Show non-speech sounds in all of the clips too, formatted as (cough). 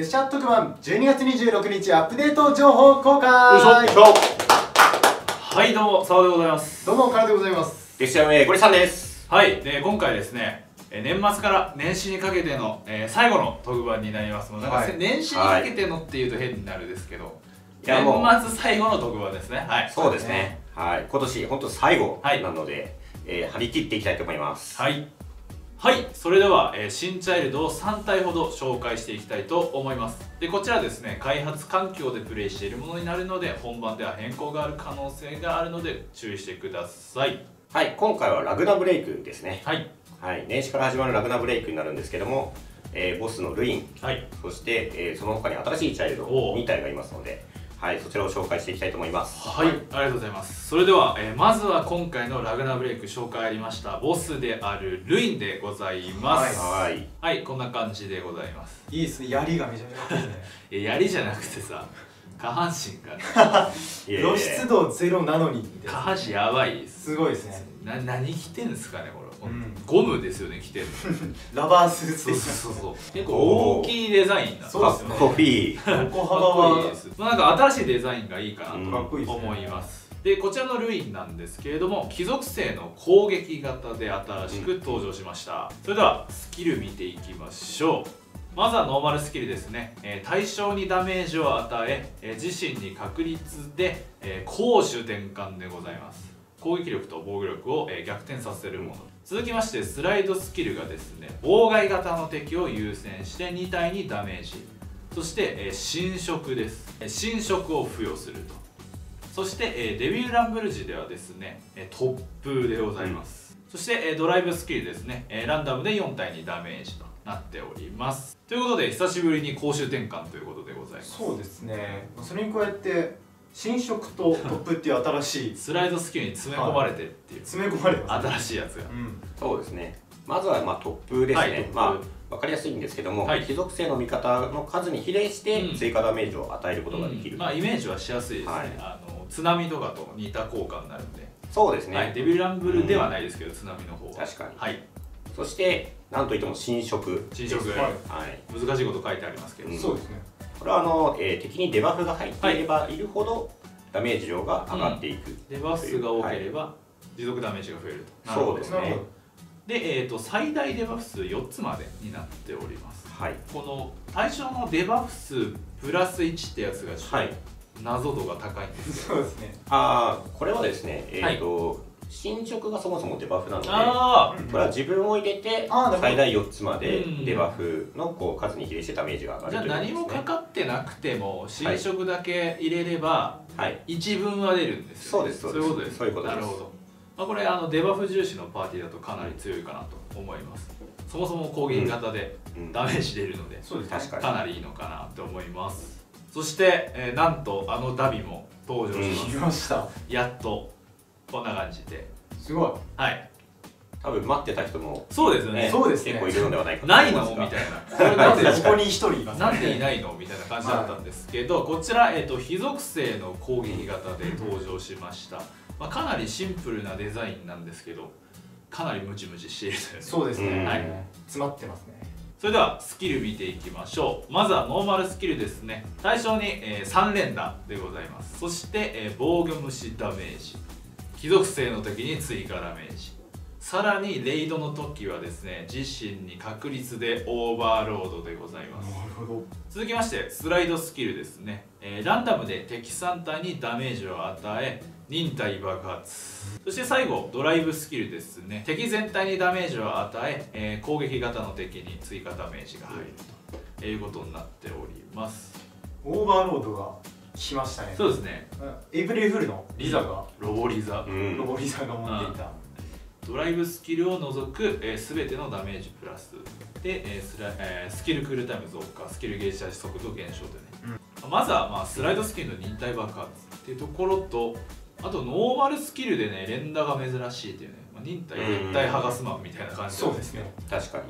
デスチャット特番12月26日アップデート情報公開。はいどうも澤でございます。どうもからでございます。デスチャムゴリさんです。はいで今回ですねえ年末から年始にかけての、えー最後の特番になります。もうなんか、はい。年始にかけてのっていうと変になるですけど、いやもう。年末最後の特番ですね。はい。そうですね。はい。今年本当最後はい。なので、えー張り切っていきたいと思います。はいはいそれでは、えー新チャイルドを3体ほど紹介していきたいと思います。でこちらですね開発環境でプレイしているものになるので本番では変更がある可能性があるので注意してください。はい今回はラグナブレイクですね。はい。はい年始から始まるラグナブレイクになるんですけども、えーボスのルイン。はい。そして、えーその他に新しいチャイルドおう2体がいますのではいそちらを紹介していきたいと思います。はい、ありがとうございます。それでは、えーまずは今回のラグナブレイク紹介ありましたボスであるルインでございます。はい。はい、こんな感じでございます。いいですね槍がめちゃめちゃいいですね。(laughs) え槍じゃなくてさ下半身が (laughs) 露出度ゼロなのに下な。半身やばいです。すごいですねな何着てんですかねこれ、うん。ゴムですよね着てるの。(laughs) ラバースーツ。そう的そうそう。結構大きいデザインなんですそうですね。かっこいい。な (laughs) 横か幅っこいいはです、まあ、なんか新しいデザインがいいかなと思います。でこちらのルインなんですけれども貴族性の攻撃型で新しく登場しました、それではスキル見ていきましょう。まずはノーマルスキルですね、えー対象にダメージを与ええー自身に確率で、えー攻守転換でございます攻撃力と防御力を、え逆転させるもの、続きましてスライドスキルがですね妨害型の敵を優先して2体にダメージ。そして、え侵食です。侵食を付与すると。そして、えデビューランブル時ではですね、え突風でございます、そして、えドライブスキルですね、えランダムで4体にダメージとなっております。ということで久しぶりに攻守転換ということでございます。そうですね。それに加えて新色とトップっていう新しいスライドスキルに詰め込まれてっていう、詰め込まれます新しいやつが。うん。そうですね。まずはまあ突風ですね、はいまあ分かりやすいんですけども、はい。貴族性の味方の数に比例してうん。追加ダメージを与えることができる、うん。まあイメージはしやすいですね、はい。あの津波とかと似た効果になるんで、そうですね、はい、デビューランブルではないですけど、津波の方は。確かに。はい。そしてなんといっても侵食侵食ですはい。はい、難しいこと書いてありますけど、うんそうですねこれはあの、えー敵にデバフが入っていればいるほど、ダメージ量が上がっていく、デバフ数が多ければ持続ダメージが増えると、そうですね。で、えー、と最大デバフ数4つまでになっております。はい。この対象のデバフ数プラス1ってやつがちょっとはい。謎度が高いんですけど、どそうですね。ああこれはですねえっ、と、侵食がそもそもデバフなのであこれは自分を入れて最大4つまでうん。デバフのこう数に比例してダメージが上があじゃあ何もかかってなくても侵食だけ入れればはい。一分は出るんですよ、ね、そうですそういうことですそういうことです。なるほど、まあ、これあのデバフ重視のパーティーだとかなり強いかなと思います。そもそも攻撃型でうん。ダメージ出るので、そうですかに。かなりいいのかなと思います。そして、えーなんとあのダビも登場しましたやっとこんな感じで。すごい。はい。多分待ってた人も、そうですね。ねそうですね。結構いるのではないかとないの？みたいな。これななんんででここに一人いますなんでいないの？みたいな感じだったんですけど、こちら、えー、と非属性の攻撃型で登場しました、まあ、かなりシンプルなデザインなんですけどかなりムチムチしているという。そうですね、うんはい。詰まってますね。それではスキル見ていきましょう。まずはノーマルスキルですね。対象に、え3連打でございます。そして、えー防御無視ダメージ木属性の時に追加ダメージ。さらにレイドの時はですね自身に確率でオーバーロードでございます。続きましてスライドスキルですね、えーランダムで敵3体にダメージを与え忍耐爆発。そして最後ドライブスキルですね。敵全体にダメージを与ええー攻撃型の敵に追加ダメージが入るということになっております。オーバーロードが来ましたね。そうですね。エイプリルフールの？リザが。ロボリザ。うん。ロボリザが持っていた。ドライブスキルを除く、えー、全てのダメージプラス。で、えースラえースキルクールタイム増加。スキルゲージチャージ速度減少でね、まずは、まあ、スライドスキルの忍耐爆発っていうところとあとノーマルスキルでね連打が珍しいっていうね、まあ、忍耐絶対剥がすマンみたいな感じそうですね。確かに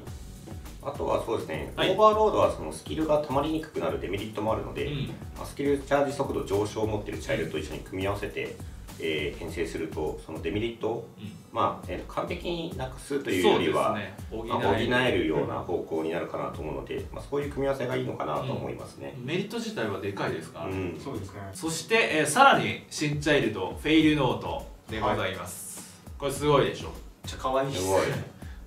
あとはそうですね、はい。オーバーロードはそのスキルが溜まりにくくなるデメリットもあるので、うん。まあスキルチャージ速度上昇を持っているチャイルドと一緒に組み合わせてえー編成するとそのデメリットを、うん。まあえー完璧になくすというよりは、ね。補まあ補ええるような方向になるかなと思うので、まあ、そういう組み合わせがいいのかなと思いますね。メリット自体はでかいですか？ら、うん。そうですね。そして、えーさらに新チャイルドフェイルノートでございます、これすごいでしょ。めっちゃ可愛いすごい。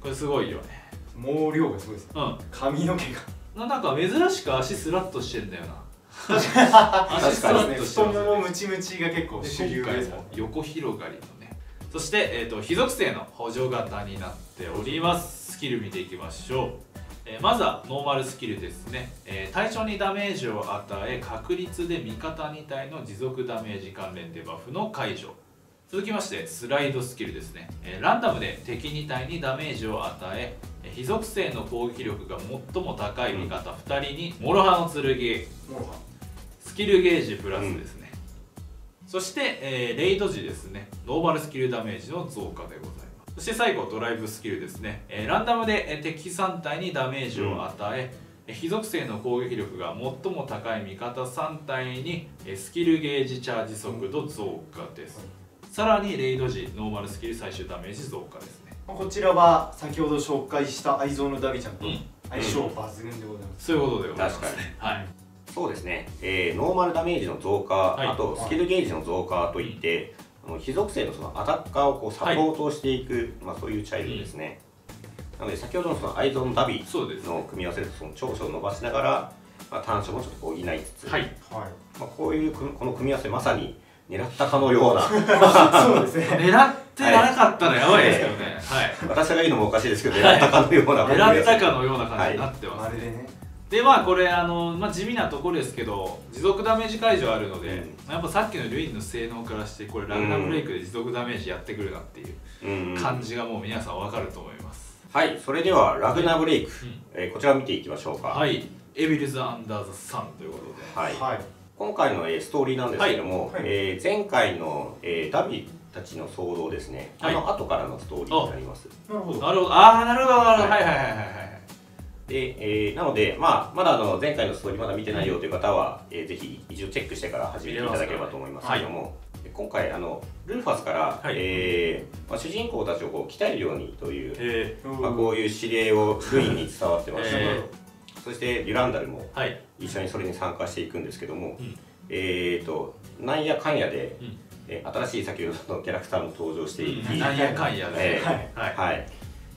これすごいよね毛量がすごいですね。うん。髪の毛が。ななんか珍しく足スラッとしてんだよな。確かに。足スラッとしてます。ももムチムチが結構で主流です横広がりのね。そして、えー、と非属性の補助型になっております。スキル見ていきましょう、えーまずはノーマルスキルですね、えー対象にダメージを与え確率で味方2体の持続ダメージ関連デバフの解除続きましてスライドスキルですね、えーランダムで敵2体にダメージを与ええー非属性の攻撃力が最も高い味方2人にモロハスキルゲージプラスですね、そして、えーレイド時ですね。ノーマルスキルダメージの増加でございます。そして最後ドライブスキルですね、えーランダムでえー敵3体にダメージを与え、えー非属性の攻撃力が最も高い味方3体にえースキルゲージチャージ速度増加です、さらにレイド時ノーマルスキル最終ダメージ増加ですね。こちらは先ほど紹介した愛憎のダビちゃんとうん。相性抜群でございます。そういうことでございます確かねはい。そうですね、えーノーマルダメージの増加、はい。あとスキルゲージの増加といって、あの非属性のそのアタッカーをこうサポートしていく、まあ、そういうチャイルドですね、なので先ほどのそのアイゾンダビの組み合わせでその長所を伸ばしながら、まあ、短所もちょっと補いつつ、はい。はい。まあ、こういうくこの組み合わせまさに狙ったかのような。そうですね。狙ってなかったらやばいですけどね。はい。私が言うのもおかしいですけど狙ったかのような狙ったかのような感じになってます、まるでね。でまあこれあの、まあ、地味なところですけど持続ダメージ解除あるので、うん。やっぱさっきのルインの性能からしてこれラグナブレイクで持続ダメージやってくるなっていううん。感じがもう皆さんわかると思います、はい。それではラグナブレイク、うん。えーこちらを見ていきましょうか。はい。エビルズ・アンダー・ザ・サンということで。はい。はい今回の、えーストーリーなんですけども、はい。はい。えー前回の、えーダビたちの騒動ですね、はい。あの後からのストーリーになります。なるほど。なるほど。ああなるほどなるほど。ははいいはいはいはいはい。で、えーなので、まあ、まだあの前回のストーリーまだ見てないよという方は、えーぜひ一度チェックしてから始めていただければと思いますけども、で今回あのルーファスから、はい。えーまあ、主人公たちをこう鍛えるようにという、えまあ、こういう指令をルインに伝わってまして、えそしてデュランダルも一緒にそれに参加していくんですけども、うん。えーとなんやかんやで、うん。えー新しい先ほどのキャラクターも登場していき、なんやかんやで、えーはい。はい、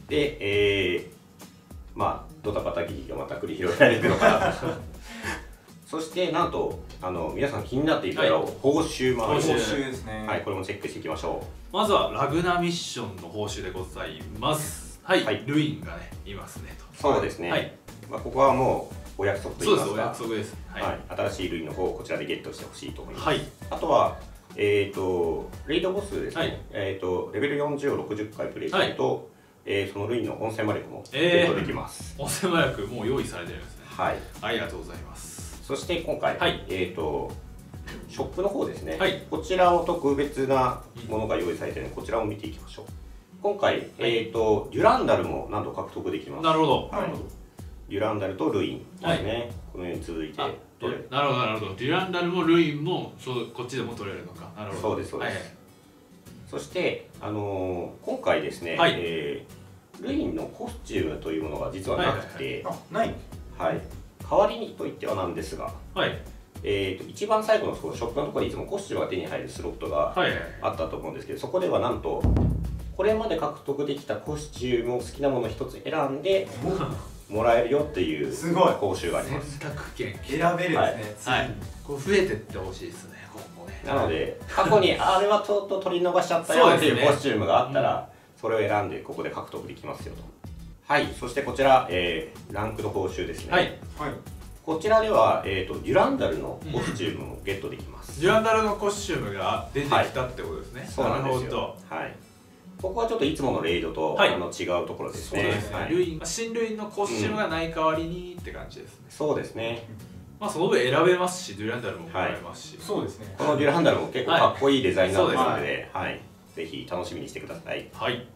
で、えーまあドタバタ劇がまた繰り広げられていくのかなと。(laughs) そしてなんとあの皆さん気になっていただろう、報酬もあります。報酬ですね。はい、これもチェックしていきましょまずはラグナミッションの報酬でございますはい、はい。ルインがねいますねうそうですね、はい。まあ、ここはもうお約束ととそうですおいいますか約束です。はい、はい、新しい類の方をこちらでゲットしてほしいと思います、はい。あとはえー、とレイドボスですね、はい。えー、とレベル40を60回プレイすると、えーその類の温泉魔力もゲえー。ットできます、温泉麻薬もう用意されてるんですね。はい。ありがとうございます。そして今回、はい。えー、とショップの方ですね、はい。こちらを特別なものが用意されているのでこちらを見ていきましょう今回、えー、とデュランダルも何度獲得できます。なるほど。はい。デュランダルとルイン。ですね、このように続いて。あ取れるなるほどなるほど。デュランダルもルインもそうこっちでも取れるのか。なるほど。そうですそうです。はいそして、あのー今回ですね、はい。えールインのコスチュームというものが実はなくて、あない。はい。代わりにと言ってはなんですが、はい。えー、と一番最後のそのショップのところにいつもコスチュームが手に入るスロットがはいはい。あったと思うんですけど、そこではなんとこれまで獲得できたコスチュームを好きなものを一つ選んで (laughs) もらえるよっていうすごい。報酬があり選ます。択権。選べるですね。はい。こう増えてってほしいですね今後ね。なので過去にあれはちょっと取り逃しちゃったよっていうそうですね。コスチュームがあったらそ,、れを選んでここで獲得できますよと。はい。そしてこちら、えーランクの報酬ですね、はい。はい。こちらでは、えー、とデュランダルのコスチュームをゲットできます、デュランダルのコスチュームが出てきたってことですね、そうなんでするほよはいここはちょっといつものレイドと、はい。あの違うところですね。そうですね、はい。ルイン新ルインのコスチュームがない代わりにって感じですね、そうですね。まあその分選べますしデュランダルももらえますし、そうですね。このデュランダルも結構かっこいいデザインになのはい。で、はい。ぜひ楽しみにしてください。はい。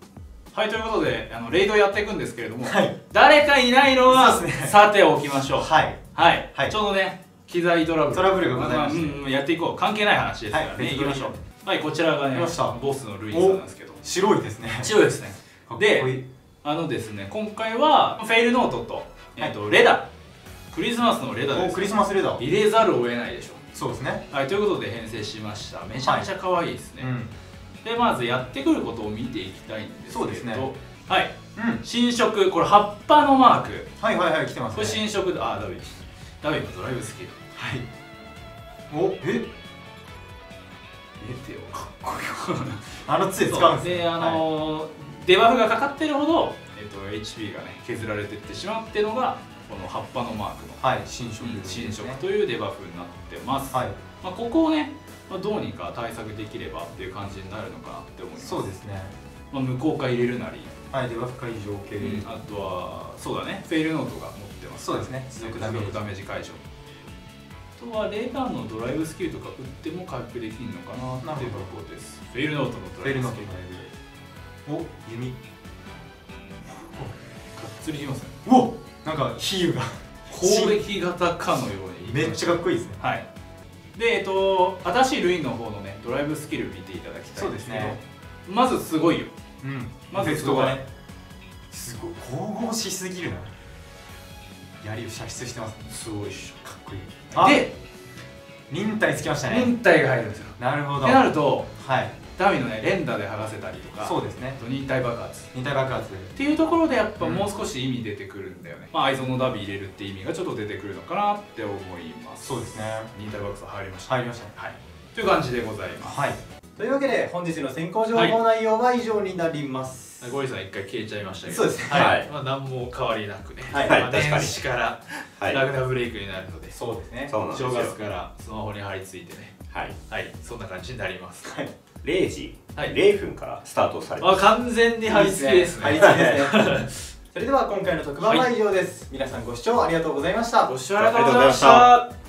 はい、ということで、あのレイドやっていくんですけれども、はい。誰かいないのは、ね。さておきましょう。はい。はい。はい。ちょうどね、機材トラブル。トラブルがございましてうんうんやっていこう。関係ない話ですからね。はい。行きましょう。はいこちらがね来ました。ボスのルインさんなんですけど白いですね。白いですね。であのですね今回はフェイルノートと,、えーとレダ。クリスマスのレダですおクリスマスレーダ。ー入れざるを得ないでしょ。そうですね。はいということで編成しました。めちゃめちゃ可愛いですね、うん。でまずやってくることを見ていきたいんですけど。そうですね。はい。うん。新色。これ葉っぱのマーク。はいはいはい来てますこれね新色。であダビ。ダビのドライブスキル。はい。おえ？見てよ。(laughs) あの杖使うんですね。であのーデバフがかかってるほど、えっと HP がね削られていってしまうっていうのがこの葉っぱのマークのはい。新色ね。新色というデバフになってます、はい。まあ、ここをね、まあ、どうにか対策できればっていう感じになるのかなって思います。そうですね。まあ、無効化入れるなり、はいデバフ解除系あとはそうだね。フェイルノートが持ってますそうですね。持続ダメージ。ダメージ解除。あとはレーダーのドライブスキルとか打っても回復できるのかなっていうところです。フェイルノートのドライブスキル。お弓がっつりいきますね。おなんか比喩が。攻撃型かのように。めっちゃかっこいいですね。はい。でえっと新しいルインの方のねドライブスキル見ていただきたいんですけどそうですね。まずすごいよ。うん。まずエフェクトがね。すごい。神々しすぎるな。槍を射出してますね。すごいっしかっこいいあで忍耐つきましたね。忍耐が入るんですよ。なるほど。ってなるとはい。ダミのね連打で剥がせたりとかそうですね。忍耐爆発。忍耐爆発。っていうところでやっぱうん。もう少し意味出てくるんだよね、まあ愛想のダビ入れるって意味がちょっと出てくるのかなって思います。そうですね。忍耐爆発入りました。入りましたね。はいという感じでございます。はい。というわけで本日の先行情報内容は以上になります、ゴリさん一回消えちゃいましたけど。そうですね。はい。まあ何も変わりなくね、はい。まあはい確かに。年始からはい。ラグナブレイクになるので、そうですね。そうなんですよ。正月からスマホに貼り付いてね。はい。はい。そんな感じになります。はい。0時。はい。0分からスタートされまあす完全に貼り付きですね。貼り付きですね。それでは今回の特番は以上です、皆さんご視聴ありがとうございました。ご視聴ありがとうございました